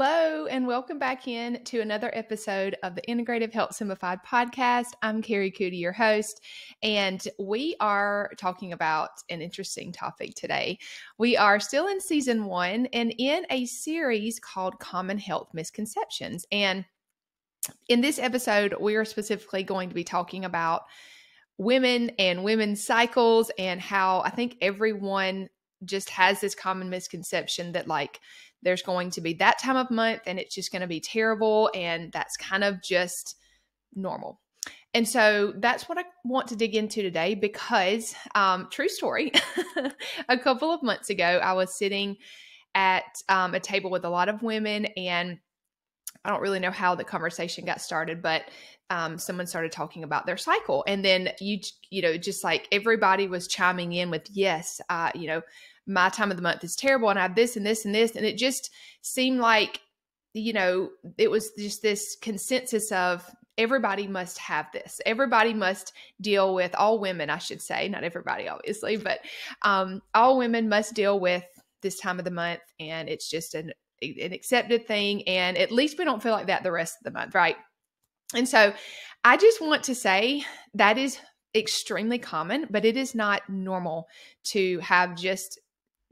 Hello, and welcome back in to another episode of the Integrative Health Simplified podcast. I'm Kari Coody, your host, and we are talking about an interesting topic today. We are still in season one and in a series called Common Health Misconceptions. And in this episode, we are specifically going to be talking about women and women's cycles and how I think everyone just has this common misconception that, like, there's going to be that time of month and it's just going to be terrible. And that's kind of just normal. And so that's what I want to dig into today because, um, true story, a couple of months ago, I was sitting at um, a table with a lot of women, and I don't really know how the conversation got started, but um, someone started talking about their cycle, and then you, you know, just like everybody was chiming in with, "Yes, uh, you know, my time of the month is terrible and I have this and this and this. And it just seemed like, you know, it was just this consensus of everybody must have this. Everybody must deal with all women, I should say, not everybody, obviously, but um, all women must deal with this time of the month. And it's just an, an accepted thing. And at least we don't feel like that the rest of the month, right? And so I just want to say that is extremely common, but it is not normal to have just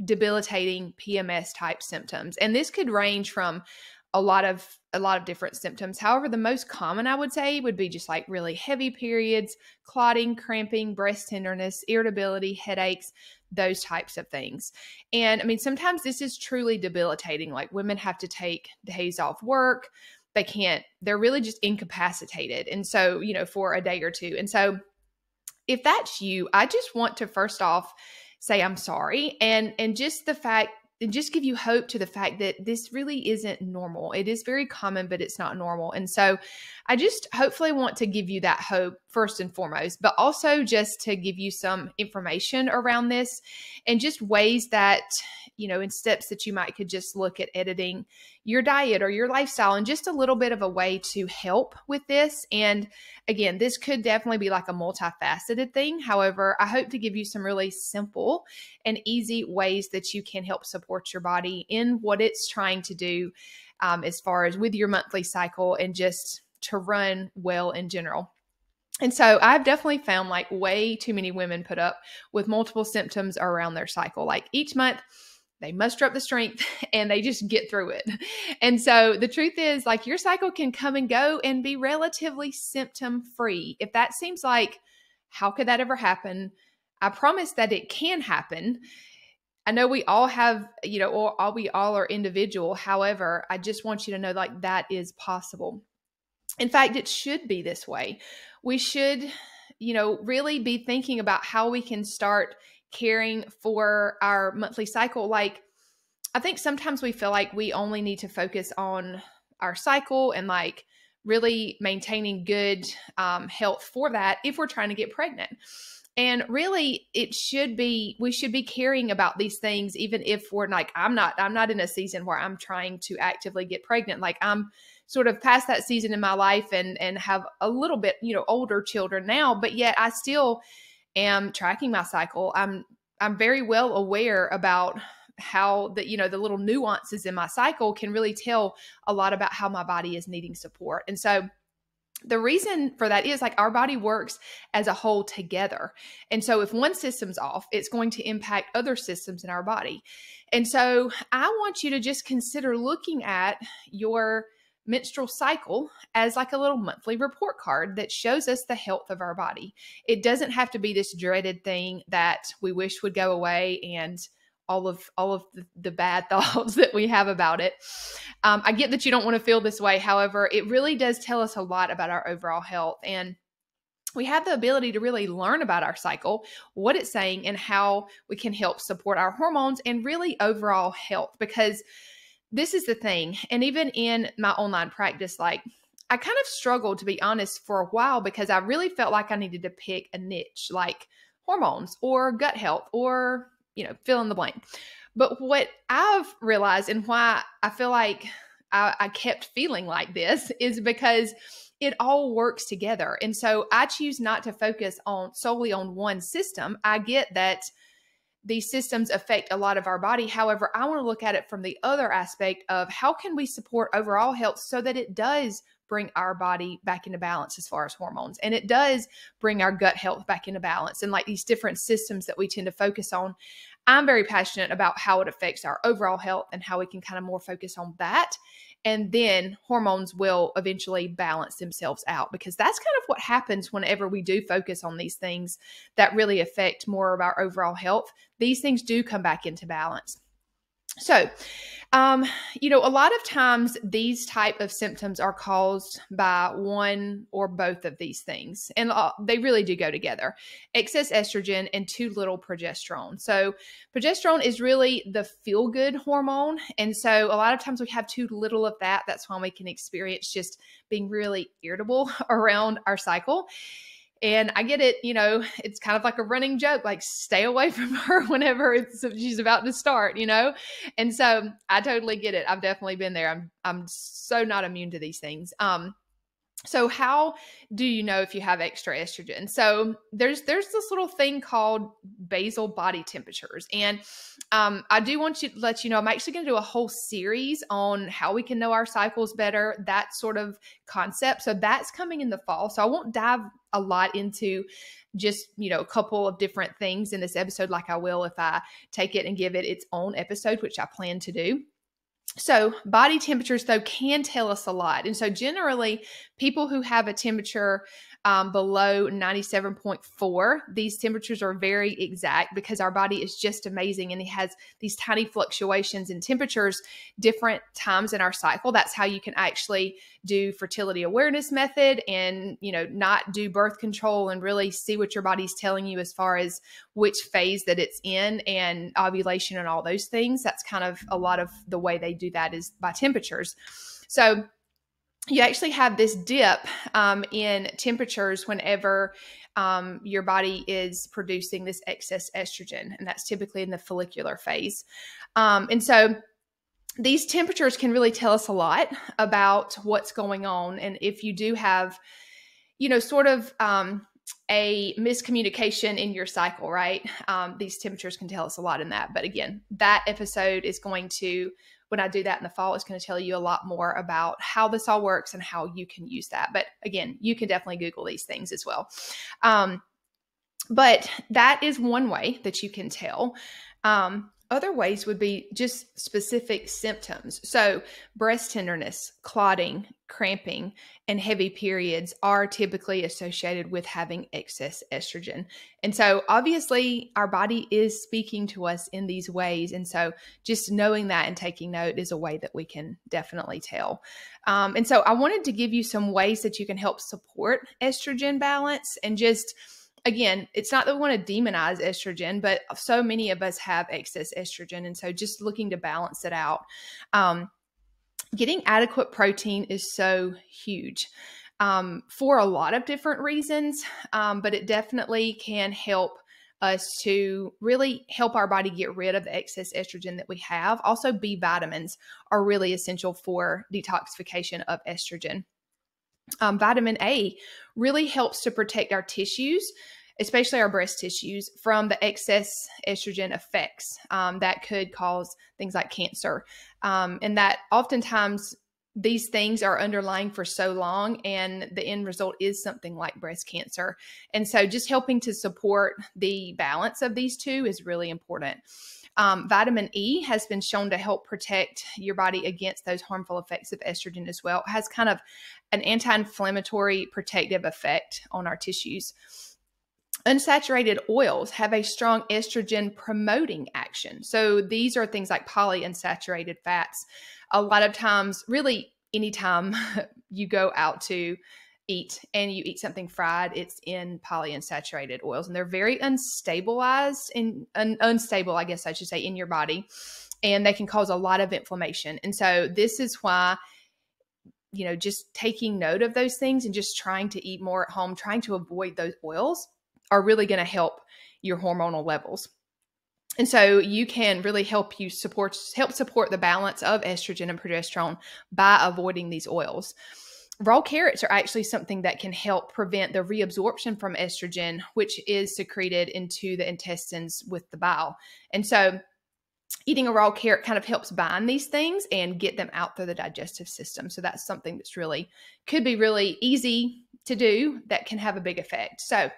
debilitating PMS type symptoms. And this could range from a lot of a lot of different symptoms. However, the most common I would say would be just like really heavy periods, clotting, cramping, breast tenderness, irritability, headaches, those types of things. And I mean, sometimes this is truly debilitating. Like women have to take days off work. They can't, they're really just incapacitated. And so, you know, for a day or two. And so if that's you, I just want to first off say I'm sorry and and just the fact and just give you hope to the fact that this really isn't normal. It is very common, but it's not normal. And so I just hopefully want to give you that hope first and foremost, but also just to give you some information around this and just ways that, you know, in steps that you might could just look at editing your diet or your lifestyle and just a little bit of a way to help with this. And again, this could definitely be like a multifaceted thing. However, I hope to give you some really simple and easy ways that you can help support your body in what it's trying to do um, as far as with your monthly cycle and just to run well in general. And so I've definitely found like way too many women put up with multiple symptoms around their cycle. Like each month, they muster up the strength and they just get through it. And so the truth is, like, your cycle can come and go and be relatively symptom free. If that seems like, how could that ever happen? I promise that it can happen. I know we all have, you know, or all we all are individual. However, I just want you to know like that is possible. In fact, it should be this way. We should, you know, really be thinking about how we can start caring for our monthly cycle like i think sometimes we feel like we only need to focus on our cycle and like really maintaining good um, health for that if we're trying to get pregnant. And really it should be we should be caring about these things even if we're like i'm not i'm not in a season where i'm trying to actively get pregnant. Like i'm sort of past that season in my life and and have a little bit you know older children now but yet i still am tracking my cycle, I'm I'm very well aware about how the you know the little nuances in my cycle can really tell a lot about how my body is needing support. And so the reason for that is like our body works as a whole together. And so if one system's off, it's going to impact other systems in our body. And so I want you to just consider looking at your menstrual cycle as like a little monthly report card that shows us the health of our body. It doesn't have to be this dreaded thing that we wish would go away and all of all of the, the bad thoughts that we have about it. Um, I get that you don't want to feel this way. However, it really does tell us a lot about our overall health and we have the ability to really learn about our cycle, what it's saying, and how we can help support our hormones and really overall health. Because this is the thing. And even in my online practice, like I kind of struggled, to be honest, for a while because I really felt like I needed to pick a niche like hormones or gut health or, you know, fill in the blank. But what I've realized and why I feel like I, I kept feeling like this is because it all works together. And so I choose not to focus on solely on one system. I get that these systems affect a lot of our body. However, I want to look at it from the other aspect of how can we support overall health so that it does bring our body back into balance as far as hormones. And it does bring our gut health back into balance and like these different systems that we tend to focus on. I'm very passionate about how it affects our overall health and how we can kind of more focus on that. And then hormones will eventually balance themselves out because that's kind of what happens whenever we do focus on these things that really affect more of our overall health. These things do come back into balance. So, um, you know, a lot of times these type of symptoms are caused by one or both of these things, and uh, they really do go together: excess estrogen and too little progesterone. So, progesterone is really the feel-good hormone, and so a lot of times we have too little of that. That's why we can experience just being really irritable around our cycle. And I get it, you know, it's kind of like a running joke, like stay away from her whenever it's she's about to start, you know? And so I totally get it. I've definitely been there. I'm I'm so not immune to these things. Um so how do you know if you have extra estrogen? So there's there's this little thing called basal body temperatures, and um, I do want you to let you know I'm actually going to do a whole series on how we can know our cycles better, that sort of concept. So that's coming in the fall. So I won't dive a lot into just you know a couple of different things in this episode like I will if I take it and give it its own episode, which I plan to do. So, body temperatures, though, can tell us a lot. And so, generally, people who have a temperature um, below 97.4. These temperatures are very exact because our body is just amazing and it has these tiny fluctuations in temperatures different times in our cycle. That's how you can actually do fertility awareness method and, you know, not do birth control and really see what your body's telling you as far as which phase that it's in and ovulation and all those things. That's kind of a lot of the way they do that is by temperatures. So, you actually have this dip um, in temperatures whenever um, your body is producing this excess estrogen, and that's typically in the follicular phase. Um, and so these temperatures can really tell us a lot about what's going on. And if you do have, you know, sort of um, a miscommunication in your cycle, right? Um, these temperatures can tell us a lot in that. But again, that episode is going to when I do that in the fall, it's going to tell you a lot more about how this all works and how you can use that. But again, you can definitely Google these things as well. Um, but that is one way that you can tell. Um, other ways would be just specific symptoms. So, breast tenderness, clotting, cramping, and heavy periods are typically associated with having excess estrogen. And so, obviously, our body is speaking to us in these ways. And so, just knowing that and taking note is a way that we can definitely tell. Um, and so, I wanted to give you some ways that you can help support estrogen balance and just again, it's not that we want to demonize estrogen, but so many of us have excess estrogen. And so just looking to balance it out. Um, getting adequate protein is so huge um, for a lot of different reasons, um, but it definitely can help us to really help our body get rid of the excess estrogen that we have. Also, B vitamins are really essential for detoxification of estrogen. Um, vitamin A really helps to protect our tissues especially our breast tissues, from the excess estrogen effects um, that could cause things like cancer. Um, and that oftentimes these things are underlying for so long and the end result is something like breast cancer. And so just helping to support the balance of these two is really important. Um, vitamin e has been shown to help protect your body against those harmful effects of estrogen as well. It has kind of an anti-inflammatory protective effect on our tissues Unsaturated oils have a strong estrogen promoting action. So these are things like polyunsaturated fats. A lot of times, really, anytime you go out to eat and you eat something fried, it's in polyunsaturated oils, and they're very unstabilized and un- unstable, I guess I should say, in your body, and they can cause a lot of inflammation. And so this is why you know just taking note of those things and just trying to eat more at home, trying to avoid those oils are really going to help your hormonal levels. And so you can really help you support help support the balance of estrogen and progesterone by avoiding these oils. raw carrots are actually something that can help prevent the reabsorption from estrogen, which is secreted into the intestines with the bile. And so, eating a raw carrot kind of helps bind these things and get them out through the digestive system. So, that's something that's really could be really easy to do that can have a big effect. So,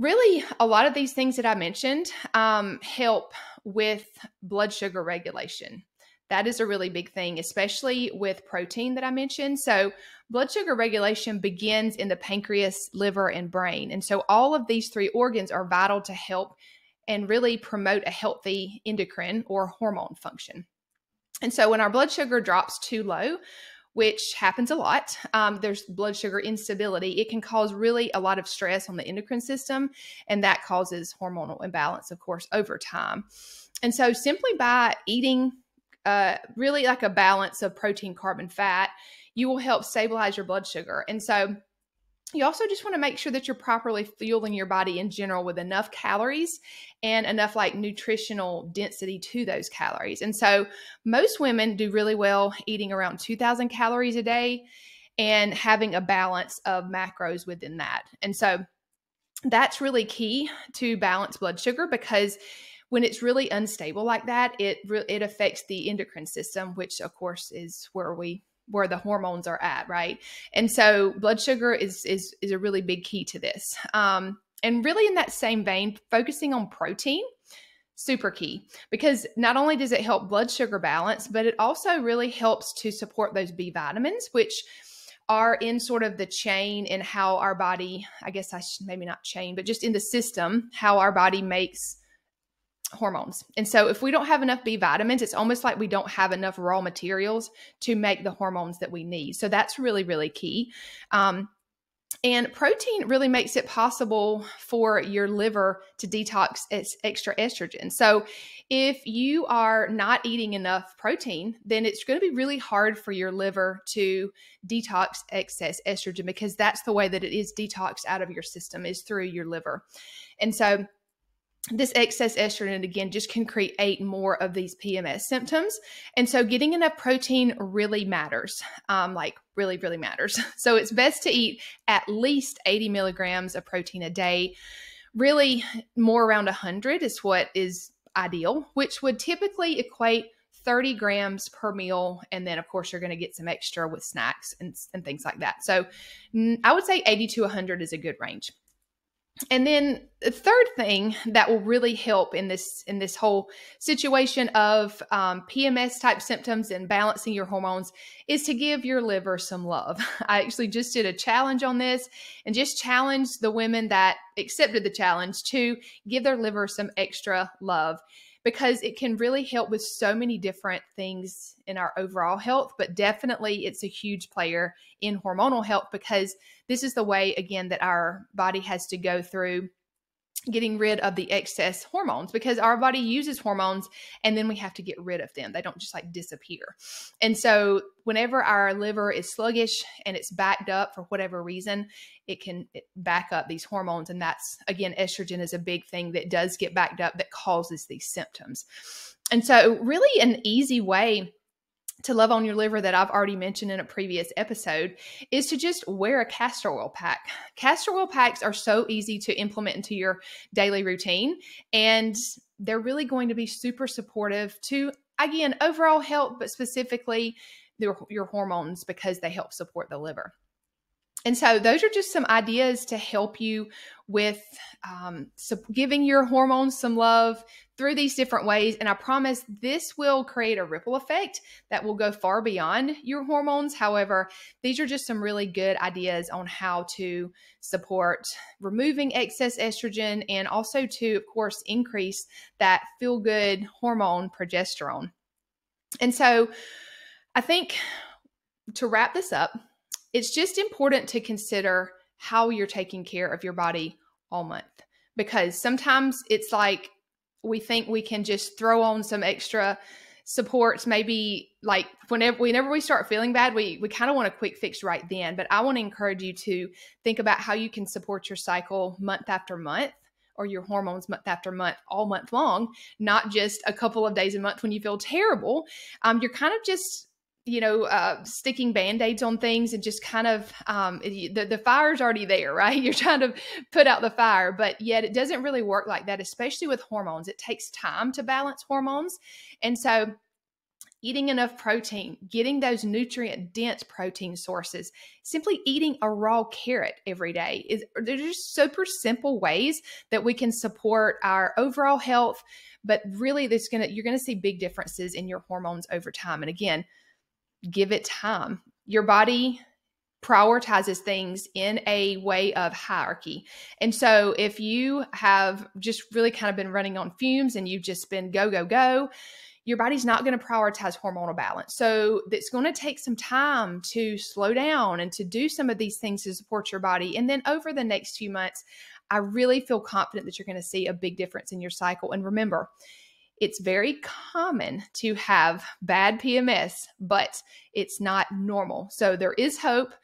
really, a lot of these things that I mentioned um, help with blood sugar regulation. That is a really big thing, especially with protein that I mentioned. So, blood sugar regulation begins in the pancreas, liver, and brain. And so, all of these three organs are vital to help and really promote a healthy endocrine or hormone function. And so, when our blood sugar drops too low, which happens a lot. Um, there's blood sugar instability. It can cause really a lot of stress on the endocrine system, and that causes hormonal imbalance, of course, over time. And so, simply by eating uh, really like a balance of protein, carb, and fat, you will help stabilize your blood sugar. And so you also just want to make sure that you're properly fueling your body in general with enough calories and enough like nutritional density to those calories. And so most women do really well eating around 2000 calories a day and having a balance of macros within that. And so that's really key to balance blood sugar because when it's really unstable like that, it it affects the endocrine system, which of course is where we where the hormones are at, right? And so blood sugar is is is a really big key to this. Um, and really in that same vein, focusing on protein super key because not only does it help blood sugar balance, but it also really helps to support those B vitamins, which are in sort of the chain in how our body, I guess I should maybe not chain, but just in the system, how our body makes hormones. And so if we don't have enough B vitamins, it's almost like we don't have enough raw materials to make the hormones that we need. So that's really, really key. Um, and protein really makes it possible for your liver to detox its extra estrogen. So, if you are not eating enough protein, then it's going to be really hard for your liver to detox excess estrogen because that's the way that it is detoxed out of your system is through your liver. And so, this excess estrogen again just can create more of these PMS symptoms. And so getting enough protein really matters, um, like really, really matters. So it's best to eat at least 80 milligrams of protein a day. Really, more around 100 is what is ideal, which would typically equate 30 grams per meal. And then, of course, you're going to get some extra with snacks and, and things like that. So I would say 80 to 100 is a good range and then the third thing that will really help in this in this whole situation of um, pms type symptoms and balancing your hormones is to give your liver some love. I actually just did a challenge on this and just challenged the women that accepted the challenge to give their liver some extra love because it can really help with so many different things in our overall health, but definitely it's a huge player in hormonal health because this is the way, again, that our body has to go through getting rid of the excess hormones because our body uses hormones and then we have to get rid of them. They don't just like disappear. And so, whenever our liver is sluggish and it's backed up for whatever reason, it can back up these hormones. And that's, again, estrogen is a big thing that does get backed up that causes these symptoms. And so, really, an easy way to love on your liver that I've already mentioned in a previous episode is to just wear a castor oil pack. Castor oil packs are so easy to implement into your daily routine and they're really going to be super supportive to again overall health but specifically your, hormones because they help support the liver. And so, those are just some ideas to help you with um, so giving your hormones some love through these different ways. And I promise this will create a ripple effect that will go far beyond your hormones. However, these are just some really good ideas on how to support removing excess estrogen and also to, of course, increase that feel good hormone progesterone. And so, I think to wrap this up, it's just important to consider how you're taking care of your body all month because sometimes it's like we think we can just throw on some extra supports maybe like whenever whenever we start feeling bad we we kind of want a quick fix right then but i want to encourage you to think about how you can support your cycle month after month or your hormones month after month all month long not just a couple of days a month when you feel terrible. Um, you're kind of just you know, uh, sticking band-aids on things and just kind of um, the, the fire's already there, right? You're trying to put out the fire, but yet it doesn't really work like that, especially with hormones. It takes time to balance hormones. And so eating enough protein, getting those nutrient dense protein sources, simply eating a raw carrot every day is they're just super simple ways that we can support our overall health. But really, this gonna you're gonna see big differences in your hormones over time. And again, give it time. Your body prioritizes things in a way of hierarchy. And so if you have just really kind of been running on fumes and you've just been go, go, go, your body's not going to prioritize hormonal balance. So it's going to take some time to slow down and to do some of these things to support your body. And then over the next few months, I really feel confident that you're going to see a big difference in your cycle. And remember, it's very common to have bad PMS, but it's not normal. So there is hope.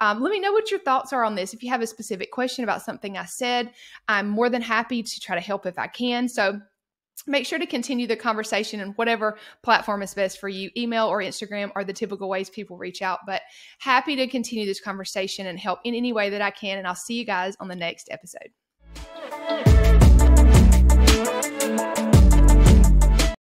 Um, let me know what your thoughts are on this. If you have a specific question about something I said, I'm more than happy to try to help if I can. So make sure to continue the conversation in whatever platform is best for you. Email or Instagram are the typical ways people reach out, but happy to continue this conversation and help in any way that I can. And I'll see you guys on the next episode.